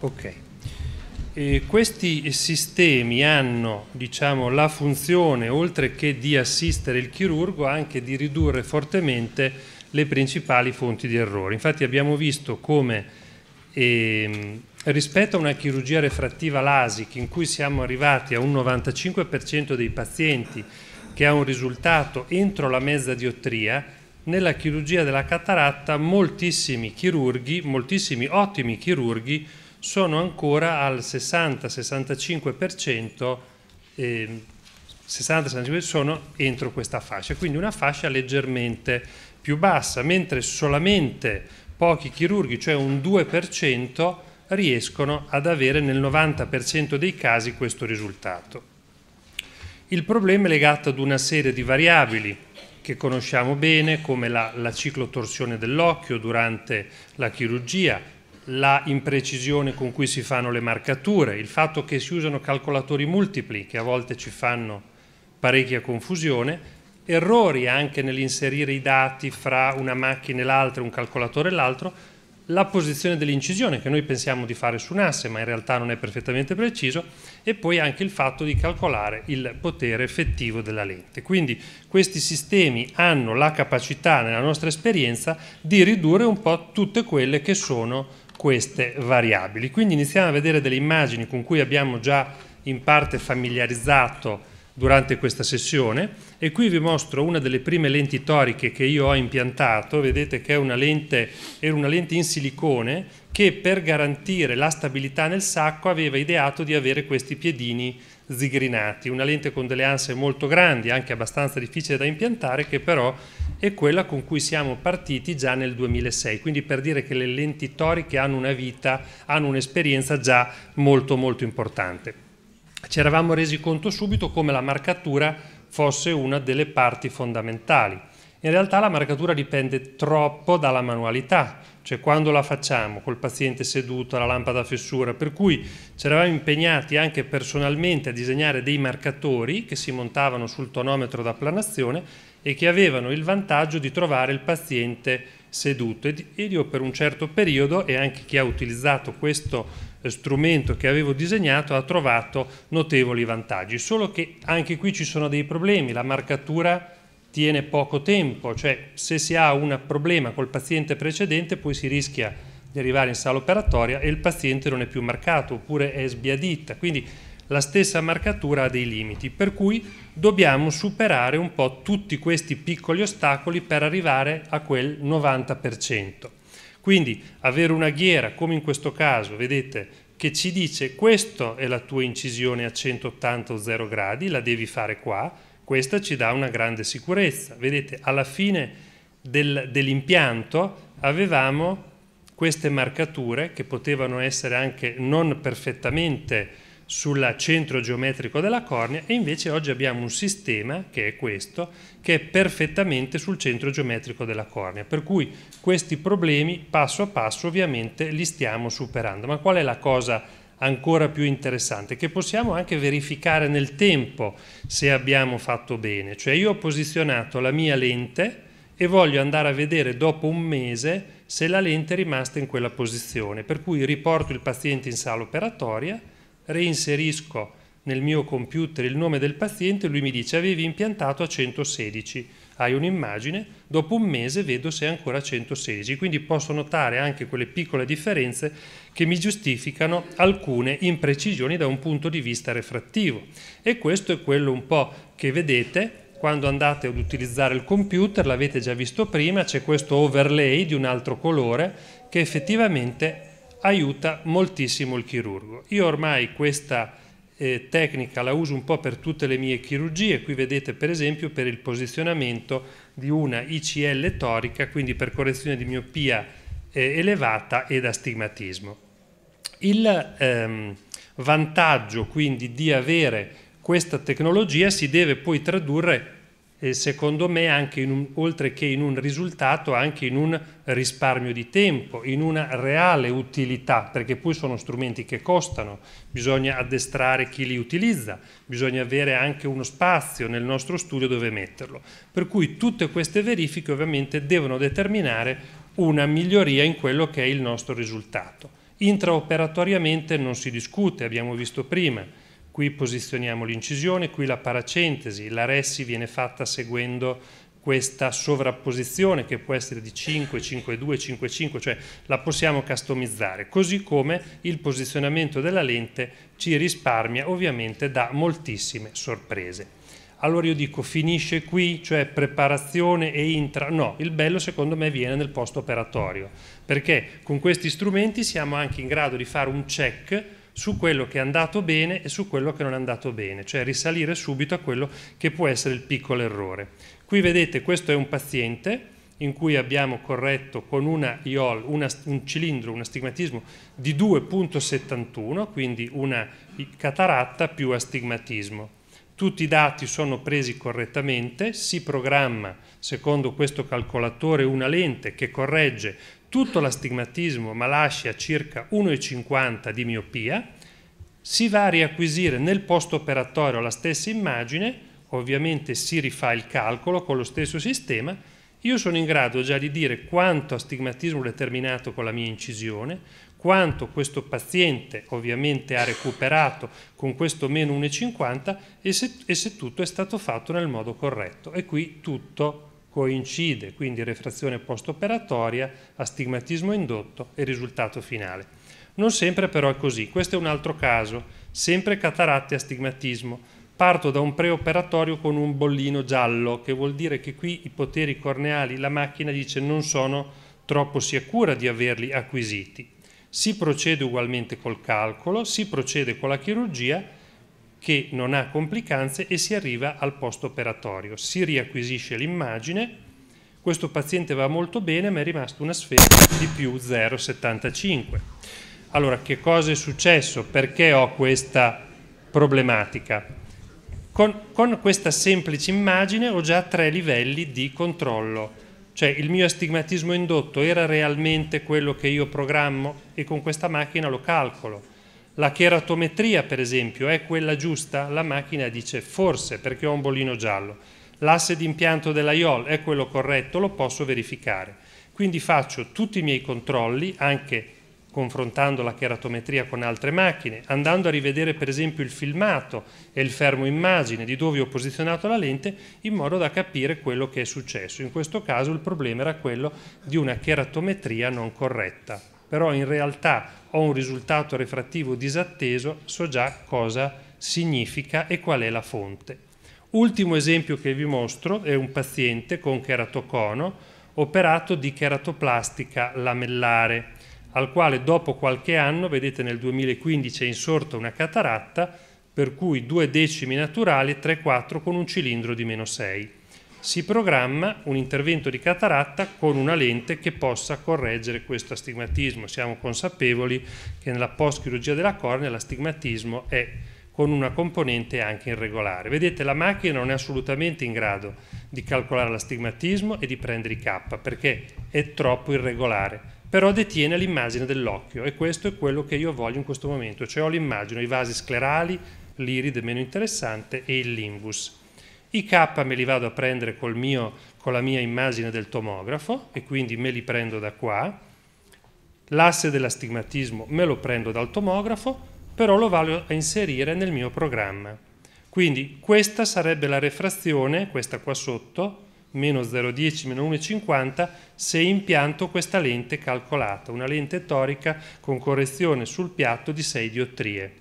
Ok. E questi sistemi hanno diciamo, la funzione, oltre che di assistere il chirurgo, anche di ridurre fortemente le principali fonti di errore. Infatti abbiamo visto come ehm, rispetto a una chirurgia refrattiva LASIK in cui siamo arrivati a un 95% dei pazienti che ha un risultato entro la mezza dioptria, nella chirurgia della cataratta moltissimi chirurghi, moltissimi ottimi chirurghi sono ancora al 60-65%, eh, 60-65% sono entro questa fascia, quindi una fascia leggermente più bassa, mentre solamente pochi chirurghi, cioè un 2%, riescono ad avere nel 90% dei casi questo risultato. Il problema è legato ad una serie di variabili che conosciamo bene, come la, la ciclotorsione dell'occhio durante la chirurgia, la imprecisione con cui si fanno le marcature, il fatto che si usano calcolatori multipli che a volte ci fanno parecchia confusione, errori anche nell'inserire i dati fra una macchina e l'altra, un calcolatore e l'altro, la posizione dell'incisione che noi pensiamo di fare su un asse ma in realtà non è perfettamente preciso e poi anche il fatto di calcolare il potere effettivo della lente. Quindi questi sistemi hanno la capacità nella nostra esperienza di ridurre un po' tutte quelle che sono queste variabili. Quindi iniziamo a vedere delle immagini con cui abbiamo già in parte familiarizzato durante questa sessione. E qui vi mostro una delle prime lenti toriche che io ho impiantato, vedete che è una lente, era una lente in silicone che per garantire la stabilità nel sacco aveva ideato di avere questi piedini zigrinati, una lente con delle anse molto grandi, anche abbastanza difficile da impiantare, che però è quella con cui siamo partiti già nel 2006, quindi per dire che le lenti toriche hanno una vita, hanno un'esperienza già molto molto importante ci eravamo resi conto subito come la marcatura fosse una delle parti fondamentali. In realtà la marcatura dipende troppo dalla manualità, cioè quando la facciamo col paziente seduto alla lampada a fessura, per cui ci eravamo impegnati anche personalmente a disegnare dei marcatori che si montavano sul tonometro d'applanazione e che avevano il vantaggio di trovare il paziente seduto. Ed io per un certo periodo, e anche chi ha utilizzato questo strumento che avevo disegnato ha trovato notevoli vantaggi, solo che anche qui ci sono dei problemi, la marcatura tiene poco tempo, cioè se si ha un problema col paziente precedente poi si rischia di arrivare in sala operatoria e il paziente non è più marcato oppure è sbiadita, quindi la stessa marcatura ha dei limiti, per cui dobbiamo superare un po' tutti questi piccoli ostacoli per arrivare a quel 90%. Quindi avere una ghiera, come in questo caso, vedete, che ci dice questa è la tua incisione a 180 o 0 gradi, la devi fare qua, questa ci dà una grande sicurezza. Vedete, alla fine del, dell'impianto avevamo queste marcature che potevano essere anche non perfettamente sul centro geometrico della cornea e invece oggi abbiamo un sistema, che è questo, che è perfettamente sul centro geometrico della cornea, per cui questi problemi passo a passo ovviamente li stiamo superando. Ma qual è la cosa ancora più interessante? Che possiamo anche verificare nel tempo se abbiamo fatto bene, cioè io ho posizionato la mia lente e voglio andare a vedere dopo un mese se la lente è rimasta in quella posizione, per cui riporto il paziente in sala operatoria, reinserisco nel mio computer il nome del paziente, lui mi dice avevi impiantato a 116, hai un'immagine, dopo un mese vedo se è ancora a 116, quindi posso notare anche quelle piccole differenze che mi giustificano alcune imprecisioni da un punto di vista refrattivo. E questo è quello un po' che vedete quando andate ad utilizzare il computer, l'avete già visto prima, c'è questo overlay di un altro colore che effettivamente aiuta moltissimo il chirurgo. Io ormai questa eh, tecnica la uso un po' per tutte le mie chirurgie, qui vedete per esempio per il posizionamento di una ICL torica, quindi per correzione di miopia eh, elevata ed astigmatismo. Il ehm, vantaggio quindi di avere questa tecnologia si deve poi tradurre eh, secondo me un, oltre che in un risultato anche in un risparmio di tempo, in una reale utilità, perché poi sono strumenti che costano, bisogna addestrare chi li utilizza, bisogna avere anche uno spazio nel nostro studio dove metterlo. Per cui tutte queste verifiche ovviamente devono determinare una miglioria in quello che è il nostro risultato. Intraoperatoriamente non si discute, abbiamo visto prima, qui posizioniamo l'incisione, qui la paracentesi, la ressi viene fatta seguendo questa sovrapposizione che può essere di 5, 5, 2, 5, 5, cioè la possiamo customizzare, così come il posizionamento della lente ci risparmia ovviamente da moltissime sorprese. Allora io dico finisce qui, cioè preparazione e intra, no, il bello secondo me viene nel post operatorio, perché con questi strumenti siamo anche in grado di fare un check su quello che è andato bene e su quello che non è andato bene, cioè risalire subito a quello che può essere il piccolo errore. Qui vedete questo è un paziente in cui abbiamo corretto con una IOL una, un cilindro, un astigmatismo di 2.71, quindi una cataratta più astigmatismo. Tutti i dati sono presi correttamente, si programma secondo questo calcolatore una lente che corregge tutto l'astigmatismo ma lascia circa 1,50 di miopia, si va a riacquisire nel post operatorio la stessa immagine ovviamente si rifà il calcolo con lo stesso sistema, io sono in grado già di dire quanto astigmatismo determinato con la mia incisione, quanto questo paziente ovviamente ha recuperato con questo meno 1,50 e se, e se tutto è stato fatto nel modo corretto. E qui tutto coincide, quindi refrazione post-operatoria, astigmatismo indotto e risultato finale. Non sempre però è così, questo è un altro caso, sempre cataratte e astigmatismo parto da un preoperatorio con un bollino giallo, che vuol dire che qui i poteri corneali, la macchina dice non sono troppo sicura di averli acquisiti. Si procede ugualmente col calcolo, si procede con la chirurgia che non ha complicanze e si arriva al post operatorio. Si riacquisisce l'immagine, questo paziente va molto bene ma è rimasto una sfera di più 0,75. Allora che cosa è successo? Perché ho questa problematica? Con, con questa semplice immagine ho già tre livelli di controllo, cioè il mio astigmatismo indotto era realmente quello che io programmo e con questa macchina lo calcolo. La cheratometria, per esempio, è quella giusta? La macchina dice forse perché ho un bolino giallo. L'asse di impianto della IOL è quello corretto, lo posso verificare. Quindi faccio tutti i miei controlli, anche confrontando la cheratometria con altre macchine, andando a rivedere per esempio il filmato e il fermo immagine di dove ho posizionato la lente in modo da capire quello che è successo. In questo caso il problema era quello di una cheratometria non corretta, però in realtà ho un risultato refrattivo disatteso, so già cosa significa e qual è la fonte. Ultimo esempio che vi mostro è un paziente con cheratocono operato di cheratoplastica lamellare al quale dopo qualche anno, vedete nel 2015 è insorta una cataratta, per cui due decimi naturali 3-4 con un cilindro di meno 6. Si programma un intervento di cataratta con una lente che possa correggere questo astigmatismo. Siamo consapevoli che nella post-chirurgia della cornea l'astigmatismo è con una componente anche irregolare. Vedete, la macchina non è assolutamente in grado di calcolare l'astigmatismo e di prendere i K perché è troppo irregolare però detiene l'immagine dell'occhio e questo è quello che io voglio in questo momento, cioè ho l'immagine, i vasi sclerali, l'iride meno interessante e il limbus. I K me li vado a prendere mio, con la mia immagine del tomografo e quindi me li prendo da qua. L'asse dell'astigmatismo me lo prendo dal tomografo, però lo vado a inserire nel mio programma. Quindi questa sarebbe la refrazione, questa qua sotto, meno 0,10 meno 1,50 se impianto questa lente calcolata, una lente torica con correzione sul piatto di 6 diottrie.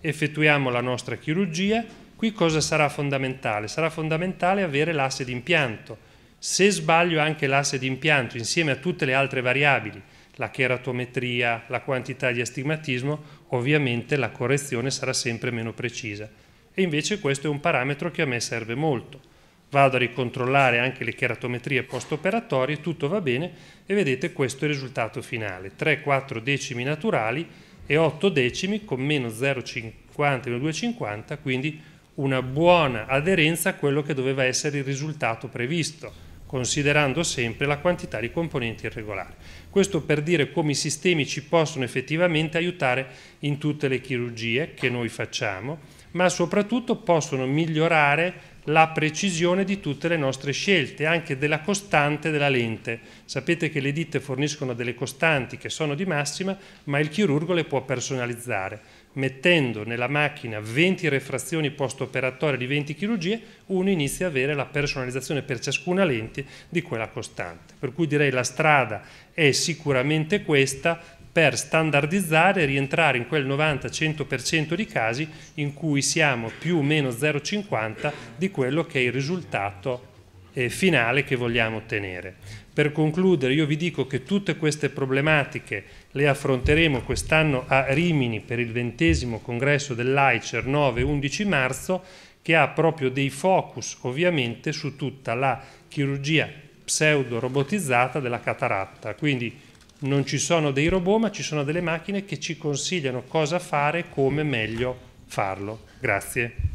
Effettuiamo la nostra chirurgia, qui cosa sarà fondamentale? Sarà fondamentale avere l'asse di impianto. Se sbaglio anche l'asse di impianto insieme a tutte le altre variabili, la cheratometria, la quantità di astigmatismo, ovviamente la correzione sarà sempre meno precisa. E invece questo è un parametro che a me serve molto vado a ricontrollare anche le cheratometrie post-operatorie, tutto va bene e vedete questo è il risultato finale, 3-4 decimi naturali e 8 decimi con meno 0,50 meno 2,50, quindi una buona aderenza a quello che doveva essere il risultato previsto, considerando sempre la quantità di componenti irregolari. Questo per dire come i sistemi ci possono effettivamente aiutare in tutte le chirurgie che noi facciamo, ma soprattutto possono migliorare la precisione di tutte le nostre scelte, anche della costante della lente. Sapete che le ditte forniscono delle costanti che sono di massima, ma il chirurgo le può personalizzare. Mettendo nella macchina 20 refrazioni post-operatorie di 20 chirurgie, uno inizia a avere la personalizzazione per ciascuna lente di quella costante. Per cui direi la strada è sicuramente questa, per standardizzare e rientrare in quel 90-100% di casi in cui siamo più o meno 0,50 di quello che è il risultato eh, finale che vogliamo ottenere. Per concludere io vi dico che tutte queste problematiche le affronteremo quest'anno a Rimini per il ventesimo congresso dell'AICER 9-11 marzo che ha proprio dei focus ovviamente su tutta la chirurgia pseudo-robotizzata della cataratta. Quindi non ci sono dei robot, ma ci sono delle macchine che ci consigliano cosa fare e come meglio farlo. Grazie.